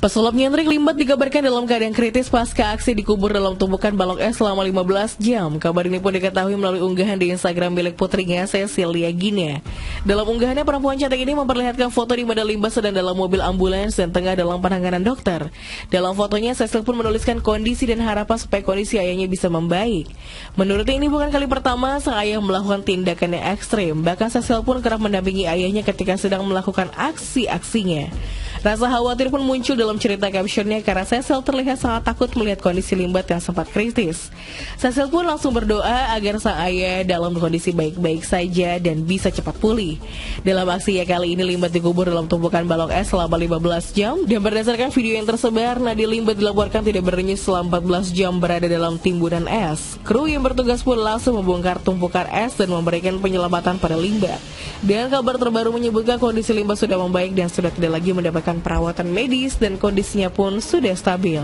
Pesulap nyentrik limbat dikabarkan dalam keadaan kritis pasca aksi dikubur dalam tumpukan balok es selama 15 jam. Kabar ini pun diketahui melalui unggahan di Instagram milik putrinya Cecilia Gina. Dalam unggahannya perempuan cantik ini memperlihatkan foto di mana limbas sedang dalam mobil ambulans dan tengah dalam penanganan dokter. Dalam fotonya Cecil pun menuliskan kondisi dan harapan supaya kondisi ayahnya bisa membaik. Menurutnya ini bukan kali pertama sang ayah melakukan tindakan yang ekstrim. Bahkan Cecil pun kerap mendampingi ayahnya ketika sedang melakukan aksi-aksinya. Rasa khawatir pun muncul dalam cerita captionnya karena Cecil terlihat sangat takut melihat kondisi Limbat yang sempat kritis. Cecil pun langsung berdoa agar sang ayah dalam kondisi baik-baik saja dan bisa cepat pulih. Dalam aksi ya kali ini Limbat dikubur dalam tumpukan balok es selama 15 jam dan berdasarkan video yang tersebar, Nadi Limbat dilaporkan tidak berdenyut selama 14 jam berada dalam timbunan es. Kru yang bertugas pun langsung membongkar tumpukan es dan memberikan penyelamatan pada Limbat. Dan kabar terbaru menyebutkan kondisi Limbat sudah membaik dan sudah tidak lagi mendapatkan perawatan medis dan kondisinya pun sudah stabil.